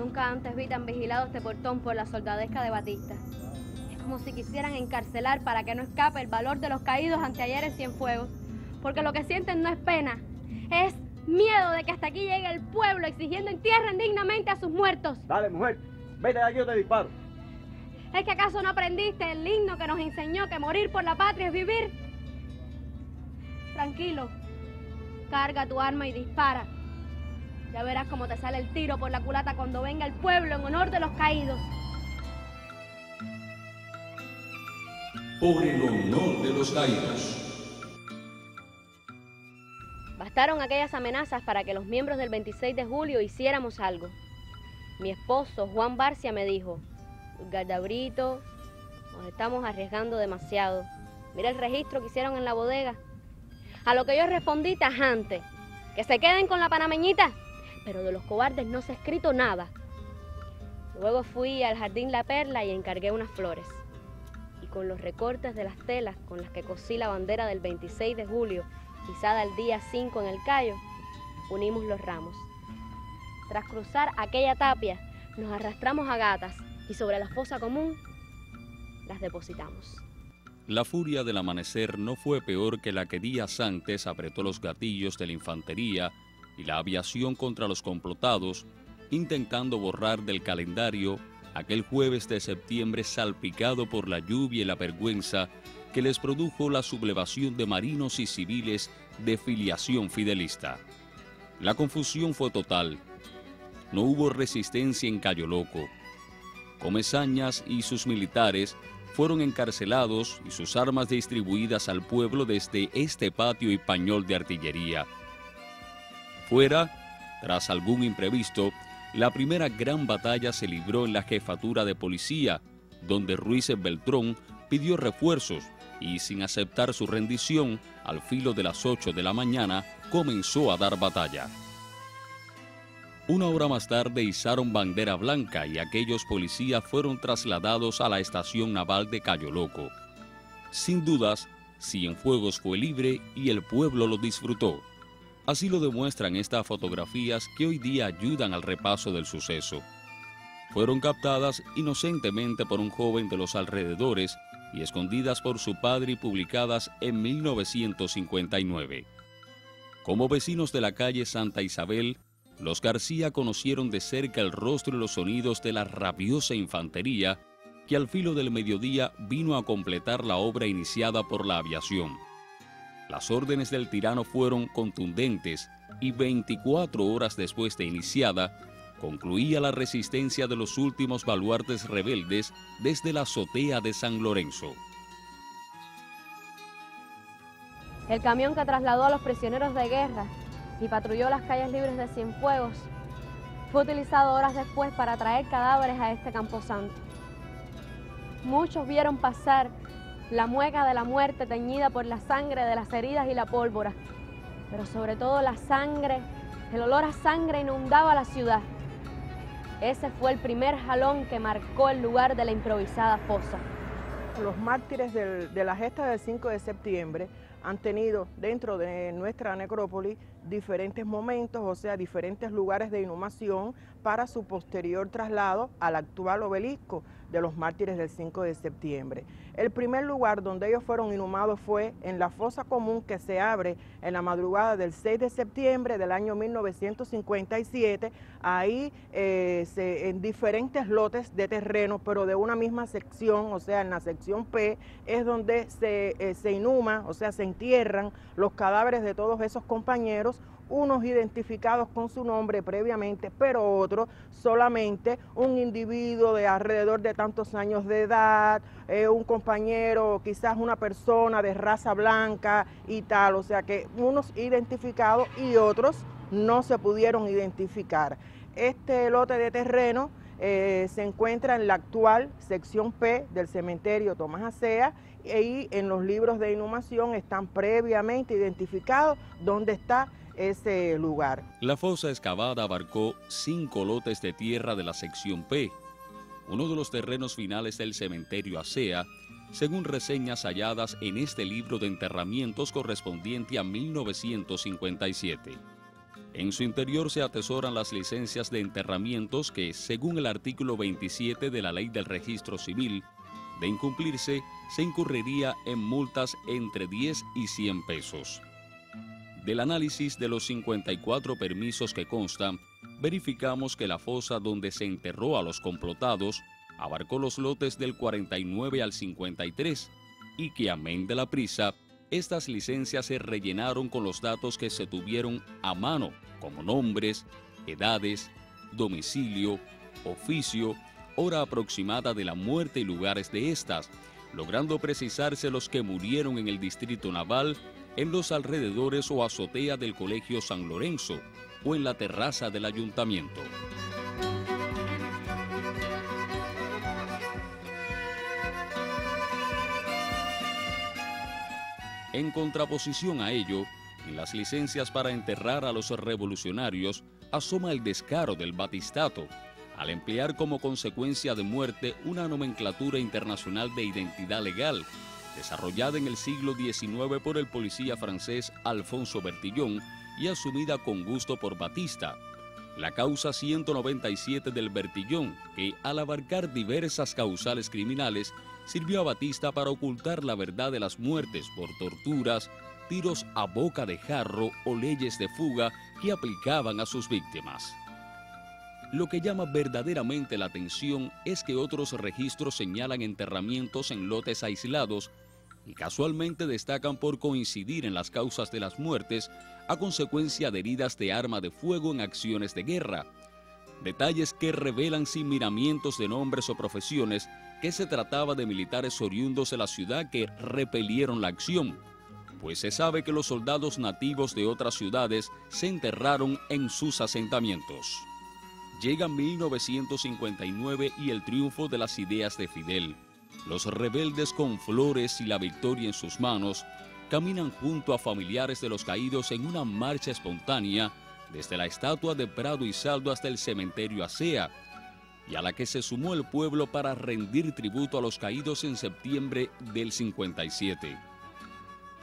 Nunca antes vi tan vigilado este portón por la soldadesca de Batista. Es como si quisieran encarcelar para que no escape el valor de los caídos anteayer en Cienfuegos. Porque lo que sienten no es pena, es miedo de que hasta aquí llegue el pueblo exigiendo entierren dignamente a sus muertos. Dale, mujer, vete de aquí o te disparo. ¿Es que acaso no aprendiste el himno que nos enseñó que morir por la patria es vivir? Tranquilo, carga tu arma y dispara. Ya verás cómo te sale el tiro por la culata cuando venga el pueblo en honor de los caídos. Por el honor de los caídos. Bastaron aquellas amenazas para que los miembros del 26 de julio hiciéramos algo. Mi esposo, Juan Barcia, me dijo, Gardabrito, nos estamos arriesgando demasiado. Mira el registro que hicieron en la bodega. A lo que yo respondí tajante, que se queden con la panameñita, pero de los cobardes no se ha escrito nada. Luego fui al jardín La Perla y encargué unas flores. Y con los recortes de las telas con las que cosí la bandera del 26 de julio, pisada el día 5 en el Cayo, unimos los ramos. Tras cruzar aquella tapia, nos arrastramos a gatas y sobre la fosa común las depositamos. La furia del amanecer no fue peor que la que días antes apretó los gatillos de la infantería y la aviación contra los complotados, intentando borrar del calendario aquel jueves de septiembre salpicado por la lluvia y la vergüenza que les produjo la sublevación de marinos y civiles de filiación fidelista. La confusión fue total. No hubo resistencia en Cayo Loco. Comezañas y sus militares fueron encarcelados y sus armas distribuidas al pueblo desde este patio y pañol de artillería. Fuera, tras algún imprevisto, la primera gran batalla se libró en la jefatura de policía, donde Ruiz Beltrón pidió refuerzos y sin aceptar su rendición, al filo de las 8 de la mañana, comenzó a dar batalla. Una hora más tarde izaron bandera blanca y aquellos policías fueron trasladados a la estación naval de Cayo Loco. Sin dudas, Cienfuegos fue libre y el pueblo lo disfrutó. Así lo demuestran estas fotografías que hoy día ayudan al repaso del suceso. Fueron captadas inocentemente por un joven de los alrededores y escondidas por su padre y publicadas en 1959. Como vecinos de la calle Santa Isabel, los García conocieron de cerca el rostro y los sonidos de la rabiosa infantería que al filo del mediodía vino a completar la obra iniciada por la aviación. Las órdenes del tirano fueron contundentes y 24 horas después de iniciada, concluía la resistencia de los últimos baluartes rebeldes desde la azotea de San Lorenzo. El camión que trasladó a los prisioneros de guerra y patrulló las calles libres de Cienfuegos, fue utilizado horas después para traer cadáveres a este camposanto. Muchos vieron pasar la mueca de la muerte teñida por la sangre de las heridas y la pólvora, pero sobre todo la sangre, el olor a sangre inundaba la ciudad. Ese fue el primer jalón que marcó el lugar de la improvisada fosa. Los mártires de la gesta del 5 de septiembre han tenido dentro de nuestra necrópolis diferentes momentos, o sea, diferentes lugares de inhumación para su posterior traslado al actual obelisco de los mártires del 5 de septiembre. El primer lugar donde ellos fueron inhumados fue en la fosa común que se abre en la madrugada del 6 de septiembre del año 1957, ahí eh, en diferentes lotes de terreno, pero de una misma sección, o sea, en la sección P, es donde se, eh, se inhuma, o sea, se entierran los cadáveres de todos esos compañeros unos identificados con su nombre previamente, pero otros solamente un individuo de alrededor de tantos años de edad, eh, un compañero, quizás una persona de raza blanca y tal, o sea que unos identificados y otros no se pudieron identificar. Este lote de terreno eh, se encuentra en la actual sección P del cementerio Tomás Acea y en los libros de inhumación están previamente identificados dónde está ese lugar. La fosa excavada abarcó cinco lotes de tierra de la sección P, uno de los terrenos finales del cementerio Acea, según reseñas halladas en este libro de enterramientos correspondiente a 1957. En su interior se atesoran las licencias de enterramientos que, según el artículo 27 de la Ley del Registro Civil, de incumplirse, se incurriría en multas entre 10 y 100 pesos. Del análisis de los 54 permisos que constan, verificamos que la fosa donde se enterró a los complotados abarcó los lotes del 49 al 53 y que, amén de la prisa, estas licencias se rellenaron con los datos que se tuvieron a mano, como nombres, edades, domicilio, oficio, hora aproximada de la muerte y lugares de estas, logrando precisarse los que murieron en el distrito naval, en los alrededores o azotea del Colegio San Lorenzo o en la terraza del ayuntamiento. En contraposición a ello, en las licencias para enterrar a los revolucionarios asoma el descaro del batistato, al emplear como consecuencia de muerte una nomenclatura internacional de identidad legal, desarrollada en el siglo XIX por el policía francés Alfonso Bertillon y asumida con gusto por Batista. La causa 197 del Bertillón, que al abarcar diversas causales criminales, sirvió a Batista para ocultar la verdad de las muertes por torturas, tiros a boca de jarro o leyes de fuga que aplicaban a sus víctimas. Lo que llama verdaderamente la atención es que otros registros señalan enterramientos en lotes aislados y casualmente destacan por coincidir en las causas de las muertes a consecuencia de heridas de arma de fuego en acciones de guerra. Detalles que revelan sin miramientos de nombres o profesiones que se trataba de militares oriundos de la ciudad que repelieron la acción, pues se sabe que los soldados nativos de otras ciudades se enterraron en sus asentamientos. Llega 1959 y el triunfo de las ideas de Fidel. Los rebeldes con flores y la victoria en sus manos caminan junto a familiares de los caídos en una marcha espontánea desde la estatua de Prado y Saldo hasta el cementerio Acea, y a la que se sumó el pueblo para rendir tributo a los caídos en septiembre del 57.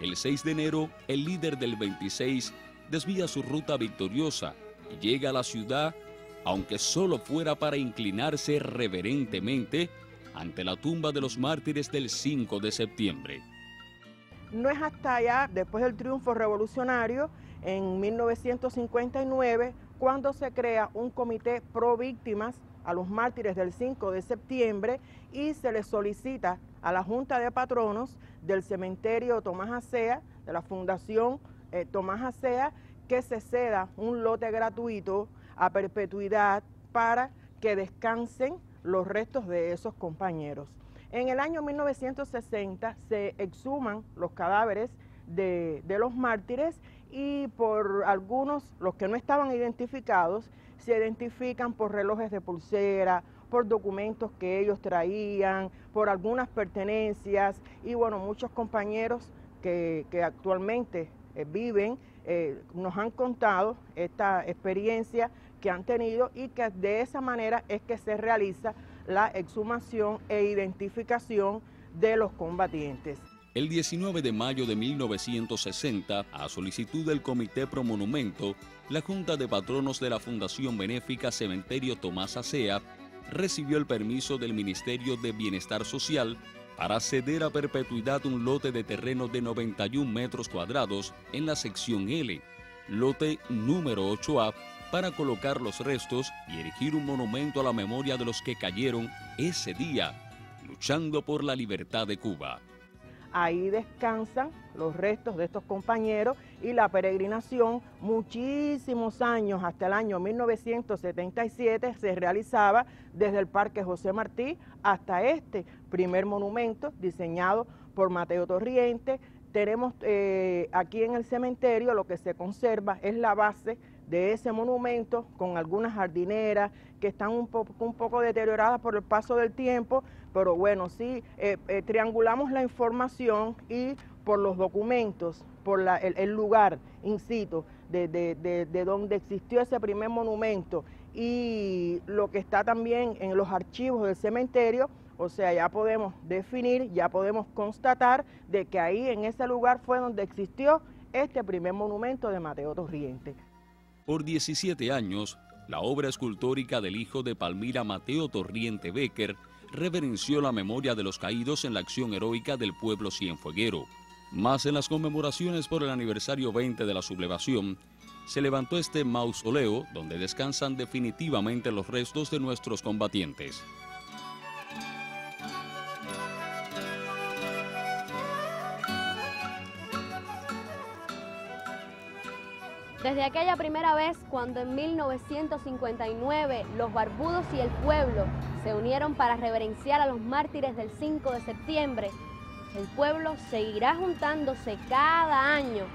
El 6 de enero, el líder del 26 desvía su ruta victoriosa y llega a la ciudad, aunque solo fuera para inclinarse reverentemente ante la tumba de los mártires del 5 de septiembre. No es hasta allá, después del triunfo revolucionario, en 1959, cuando se crea un comité pro víctimas a los mártires del 5 de septiembre y se les solicita a la Junta de Patronos del cementerio Tomás Acea, de la Fundación eh, Tomás Acea, que se ceda un lote gratuito a perpetuidad para que descansen los restos de esos compañeros. En el año 1960 se exhuman los cadáveres de, de los mártires y por algunos, los que no estaban identificados, se identifican por relojes de pulsera, por documentos que ellos traían, por algunas pertenencias y bueno, muchos compañeros que, actualmente eh, viven eh, nos han contado esta experiencia que han tenido y que de esa manera es que se realiza la exhumación e identificación de los combatientes. El 19 de mayo de 1960, a solicitud del Comité Pro Monumento, la Junta de Patronos de la Fundación Benéfica Cementerio Tomás Acea recibió el permiso del Ministerio de Bienestar Social para ceder a perpetuidad un lote de terreno de 91 metros cuadrados en la sección L, lote número 8A, para colocar los restos y erigir un monumento a la memoria de los que cayeron ese día, luchando por la libertad de Cuba. Ahí descansan los restos de estos compañeros y la peregrinación muchísimos años, hasta el año 1977, se realizaba desde el Parque José Martí hasta este primer monumento diseñado por Mateo Torriente. Tenemos eh, aquí en el cementerio lo que se conserva es la base de ese monumento con algunas jardineras que están un poco, deterioradas por el paso del tiempo, pero bueno, sí, eh, eh, triangulamos la información y por los documentos, por el, lugar, incito, de, de, donde existió ese primer monumento y lo que está también en los archivos del cementerio, o sea, ya podemos definir, ya podemos constatar de que ahí en ese lugar fue donde existió este primer monumento de Mateo Torriente. Por 17 años, la obra escultórica del hijo de Palmira Mateo Torriente Becker reverenció la memoria de los caídos en la acción heroica del pueblo cienfueguero. Más en las conmemoraciones por el aniversario 20 de la sublevación, se levantó este mausoleo donde descansan definitivamente los restos de nuestros combatientes. Desde aquella primera vez, cuando en 1959 los barbudos y el pueblo se unieron para reverenciar a los mártires del 5 de septiembre, el pueblo seguirá juntándose cada año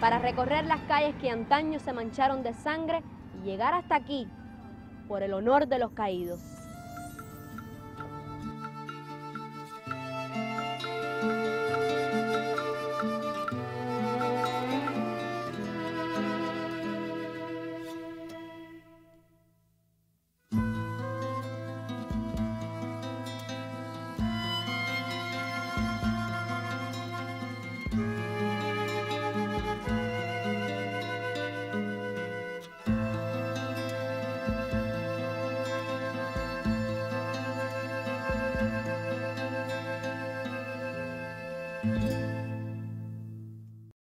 para recorrer las calles que antaño se mancharon de sangre y llegar hasta aquí por el honor de los caídos.